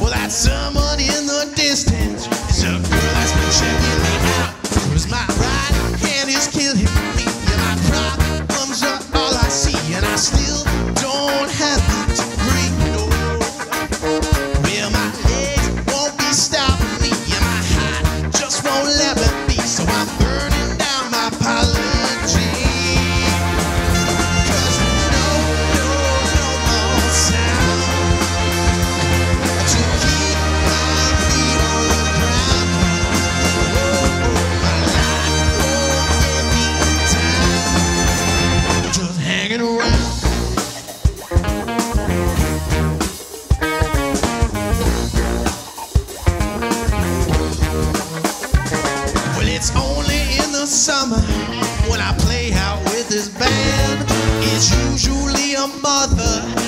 Well, that someone in the distance is a girl that's been checking. only in the summer when I play out with this band. It's usually a mother